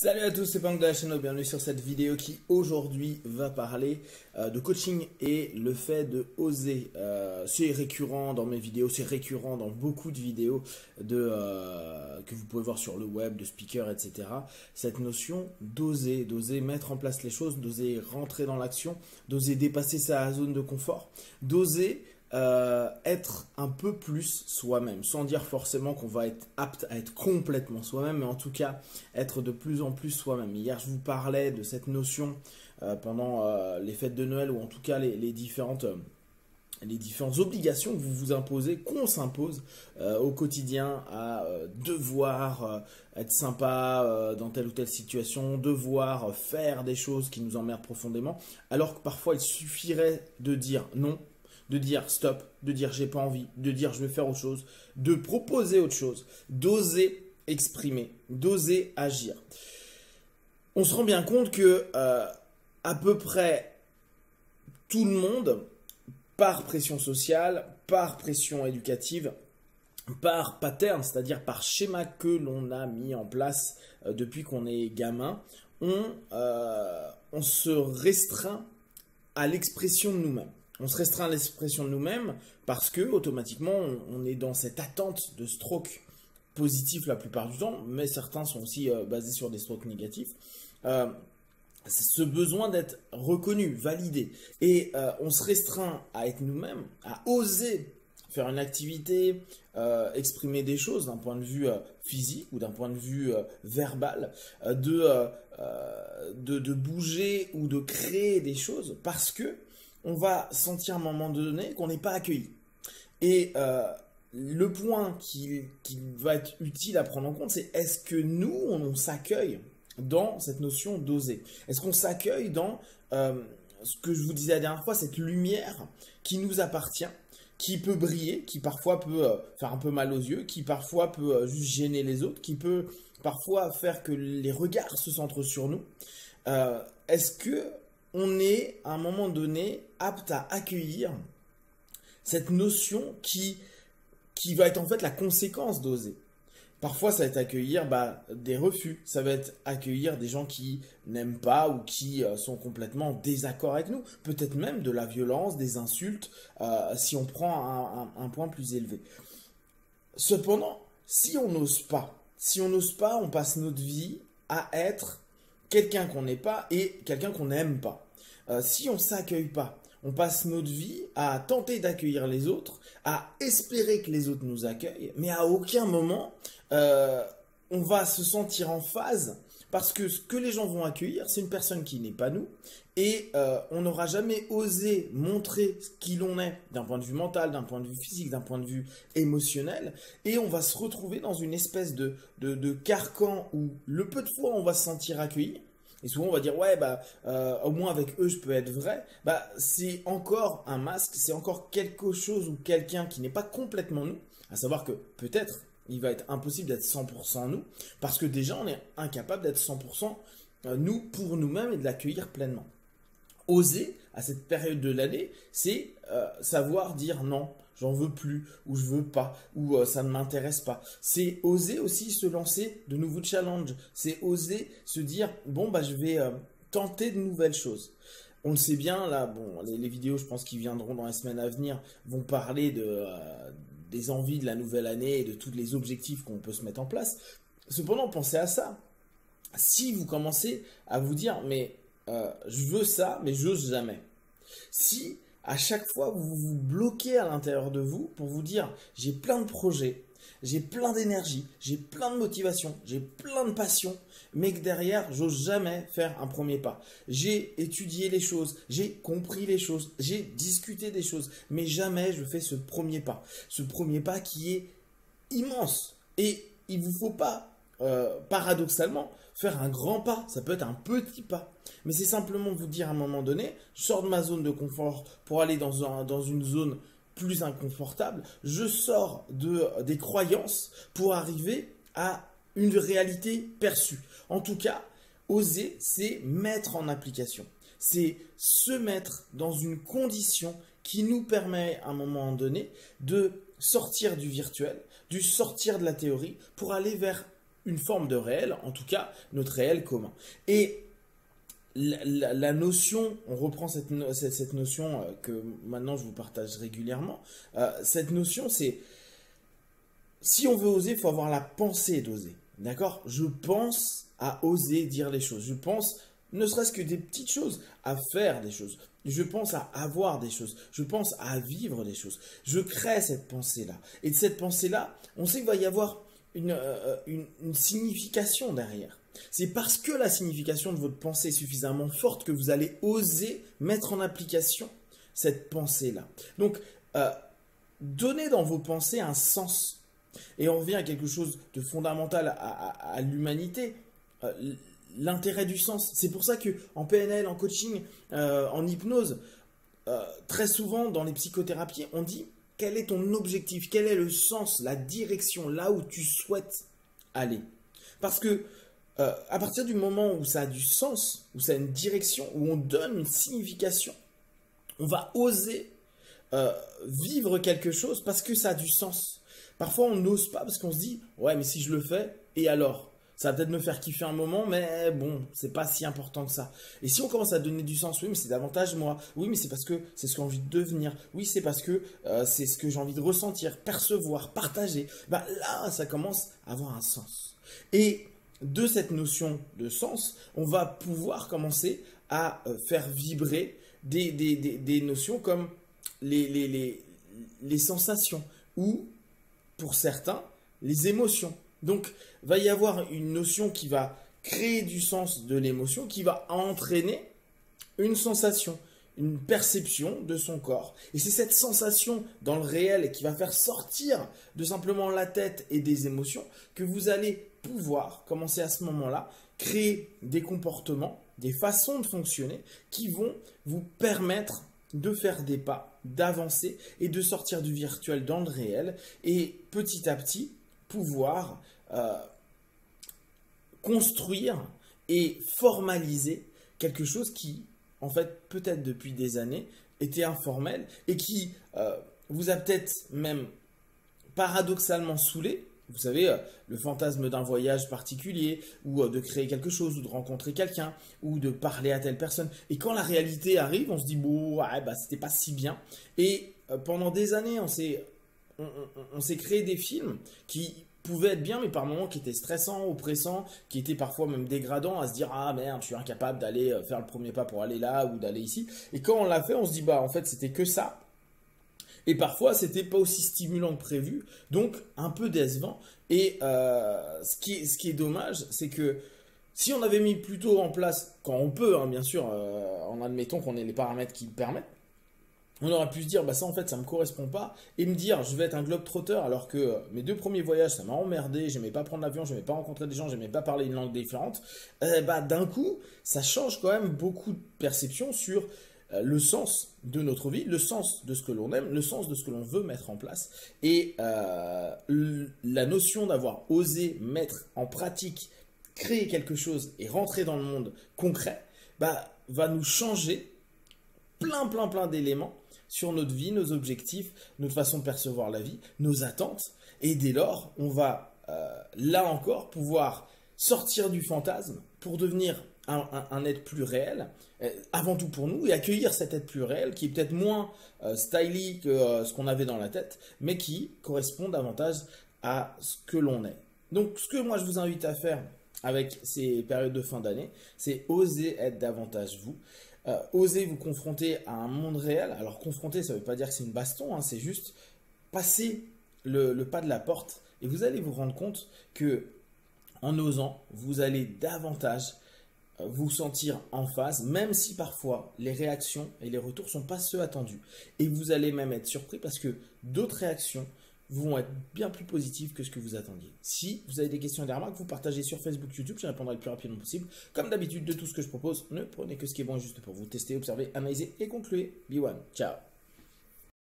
Salut à tous, c'est Punk de la chaîne, bienvenue sur cette vidéo qui aujourd'hui va parler euh, de coaching et le fait de oser. Euh, c'est récurrent dans mes vidéos, c'est récurrent dans beaucoup de vidéos euh, que vous pouvez voir sur le web, de speakers, etc. Cette notion d'oser, d'oser mettre en place les choses, d'oser rentrer dans l'action, d'oser dépasser sa zone de confort, d'oser euh, être un peu plus soi-même, sans dire forcément qu'on va être apte à être complètement soi-même, mais en tout cas être de plus en plus soi-même. Hier, je vous parlais de cette notion euh, pendant euh, les fêtes de Noël, ou en tout cas les, différentes les différentes obligations que vous vous imposez, qu'on s'impose au quotidien à devoir être sympa dans telle ou telle situation, devoir faire des choses qui nous emmerdent profondément, alors que parfois il suffirait de dire non de dire stop, de dire j'ai pas envie, de dire je vais faire autre chose, de proposer autre chose, d'oser exprimer, d'oser agir. On se rend bien compte que euh, à peu près tout le monde, par pression sociale, par pression éducative, par pattern, c'est-à-dire par schéma que l'on a mis en place euh, depuis qu'on est gamin, euh, on se restreint à l'expression de nous-mêmes on se restreint à l'expression de nous-mêmes parce que automatiquement on, est dans cette attente de stroke positif la plupart du temps, mais certains sont aussi euh, basés sur des strokes négatifs. Euh, ce besoin d'être reconnu, validé. Et euh, on se restreint à être nous-mêmes, à oser faire une activité, exprimer des choses d'un point de vue physique ou d'un point de vue verbal, de, de, de, bouger ou de créer des choses parce que on va sentir à un moment donné qu'on n'est pas accueilli. Et euh, le point qui, va être utile à prendre en compte, c'est est-ce que nous, on, s'accueille dans cette notion d'oser? Est-ce qu'on s'accueille dans euh, ce que je vous disais la dernière fois, cette lumière qui nous appartient, qui peut briller, qui parfois peut euh, faire un peu mal aux yeux, qui parfois peut juste gêner les autres, qui peut parfois faire que les regards se centrent sur nous? Est-ce que on est à un moment donné apte à accueillir cette notion qui, qui va être en fait la conséquence d'oser. Parfois, ça va être accueillir bah, des refus, ça va être accueillir des gens qui n'aiment pas ou qui euh, sont complètement en désaccord avec nous, peut-être même de la violence, des insultes, euh, si on prend un, un point plus élevé. Cependant, si on n'ose pas, si on n'ose pas, on passe notre vie à être quelqu'un qu'on n'est pas et quelqu'un qu'on n'aime pas. Euh, si on s'accueille pas, on passe notre vie à tenter d'accueillir les autres, à espérer que les autres nous accueillent, mais à aucun moment euh, on va se sentir en phase parce que ce que les gens vont accueillir, c'est une personne qui n'est pas nous, et euh, on n'aura jamais osé montrer ce qui l'on est d'un point de vue mental, d'un point de vue physique, d'un point de vue émotionnel, et on va se retrouver dans une espèce de, de, carcan où le peu de fois on va se sentir accueilli, et souvent on va dire ouais bah euh, au moins avec eux je peux être vrai. Bah c'est encore un masque, c'est encore quelque chose ou quelqu'un qui n'est pas complètement nous. À savoir que peut-être il va être impossible d'être 100% nous parce que déjà on est incapable d'être 100% euh, nous pour nous-mêmes et de l'accueillir pleinement. Oser à cette période de l'année, c'est euh, savoir dire non j'en veux plus, ou je veux pas, ou euh, ça ne m'intéresse pas. C'est oser aussi se lancer de nouveaux challenges. C'est oser se dire bon bah je vais tenter de nouvelles choses. On le sait bien là, bon les, vidéos je pense qui viendront dans les semaines à venir vont parler de des envies de la nouvelle année et de tous les objectifs qu'on peut se mettre en place. Cependant pensez à ça. Si vous commencez à vous dire mais je veux ça mais j'ose jamais. Si à chaque fois, vous vous bloquez à l'intérieur de vous pour vous dire j'ai plein de projets, j'ai plein d'énergie, j'ai plein de motivation, j'ai plein de passion, mais que derrière, j'ose jamais faire un premier pas. J'ai étudié les choses, j'ai compris les choses, j'ai discuté des choses, mais jamais je fais ce premier pas. Ce premier pas qui est immense. Et il vous faut pas, euh, paradoxalement, faire un grand pas. Ça peut être un petit pas mais c'est simplement vous dire à un moment donné, je sors de ma zone de confort pour aller dans, dans une zone plus inconfortable, je sors de, des croyances pour arriver à une réalité perçue. En tout cas, oser, c'est mettre en application. C'est se mettre dans une condition qui nous permet à un moment donné de sortir du virtuel, du sortir de la théorie pour aller vers une forme de réel, en tout cas notre réel commun. Et la, notion, on reprend cette, cette, notion euh, que maintenant je vous partage régulièrement, euh, cette notion c'est, si on veut oser, il faut avoir la pensée d'oser. D'accord? Je pense à oser dire les choses. Je pense, ne serait-ce que des petites choses, à faire des choses. Je pense à avoir des choses. Je pense à vivre des choses. Je crée cette pensée-là. Et de cette pensée-là, on sait qu'il va y avoir une, euh, une signification derrière. C'est parce que la signification de votre pensée est suffisamment forte que vous allez oser mettre en application cette pensée-là. Donc, euh, donnez dans vos pensées un sens. Et on revient à quelque chose de fondamental à, l'humanité, euh, l'intérêt du sens. C'est pour ça que en PNL, en coaching, euh, en hypnose, très souvent dans les psychothérapies, on dit quel est ton objectif, quel est le sens, la direction, là où tu souhaites aller. Parce que euh, à partir du moment où ça a du sens, où ça a une direction, où on donne une signification, on va oser euh, vivre quelque chose parce que ça a du sens. Parfois, on n'ose pas parce qu'on se dit, ouais, mais si je le fais, et alors? Ça va peut-être me faire kiffer un moment, mais bon, c'est pas si important que ça. Et si on commence à donner du sens, oui, mais c'est davantage moi. Oui, mais c'est parce que c'est ce que j'ai envie de devenir. Oui, c'est parce que euh, c'est ce que j'ai envie de ressentir, percevoir, partager. Bah là, ça commence à avoir un sens. Et de cette notion de sens, on va pouvoir commencer à euh, faire vibrer des, notions comme les, les, sensations ou, pour certains, les émotions. Donc, va y avoir une notion qui va créer du sens de l'émotion, qui va entraîner une sensation, une perception de son corps. Et c'est cette sensation dans le réel qui va faire sortir de simplement la tête et des émotions que vous allez commencer à ce moment-là, créer des comportements, des façons de fonctionner qui vont vous permettre de faire des pas, d'avancer et de sortir du virtuel dans le réel et petit à petit pouvoir euh, construire et formaliser quelque chose qui, en fait, peut-être depuis des années, était informel et qui euh, vous a peut-être même paradoxalement saoulé vous savez, euh, le fantasme d'un voyage particulier, ou euh, de créer quelque chose, ou de rencontrer quelqu'un, ou de parler à telle personne. Et quand la réalité arrive, on se dit, bon, ouais, bah, c'était pas si bien. Et euh, pendant des années, on s'est, on, s'est créé des films qui pouvaient être bien, mais par moments qui étaient stressants, oppressants, qui étaient parfois même dégradants, à se dire, ah merde, je suis incapable d'aller faire le premier pas pour aller là, ou d'aller ici. Et quand on l'a fait, on se dit, bah, en fait, c'était que ça. Et parfois, c'était pas aussi stimulant que prévu, donc un peu décevant. Et euh, ce, qui est, dommage, c'est que si on avait mis plutôt en place, quand on peut, hein, bien sûr, euh, en admettant qu'on ait les paramètres qui le permettent, on aurait pu se dire, bah ça en fait, ça me correspond pas, et me dire, je vais être un globe trotteur, alors que euh, mes deux premiers voyages, ça m'a emmerdé, j'aimais pas prendre l'avion, j'aimais pas rencontrer des gens, j'aimais pas parler une langue différente. bah d'un coup, ça change quand même beaucoup de perception sur le sens de notre vie, le sens de ce que l'on aime, le sens de ce que l'on veut mettre en place. Et euh, la notion d'avoir osé mettre en pratique, créer quelque chose et rentrer dans le monde concret, bah, va nous changer plein, plein, plein d'éléments sur notre vie, nos objectifs, notre façon de percevoir la vie, nos attentes. Et dès lors, on va, euh, là encore, pouvoir sortir du fantasme pour devenir un, être plus réel, euh, avant tout pour nous, et accueillir cet être plus réel qui est peut-être moins euh, stylique que euh, ce qu'on avait dans la tête, mais qui correspond davantage à ce que l'on est. Donc ce que moi je vous invite à faire avec ces périodes de fin d'année, c'est oser être davantage vous. oser vous confronter à un monde réel. Alors confronter, ça ne veut pas dire que c'est une baston, hein, c'est juste passer le, le, pas de la porte et vous allez vous rendre compte que en osant, vous allez davantage vous sentir en phase, même si parfois les réactions et les retours sont pas ceux attendus. Et vous allez même être surpris parce que d'autres réactions vont être bien plus positives que ce que vous attendiez. Si vous avez des questions et des remarques, vous partagez sur Facebook, YouTube, je répondrai le plus rapidement possible. Comme d'habitude, de tout ce que je propose, ne prenez que ce qui est bon et juste pour vous. Tester, observer, analyser et conclure. Be one. Ciao